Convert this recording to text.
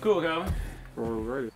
Cool, Calvin. All right.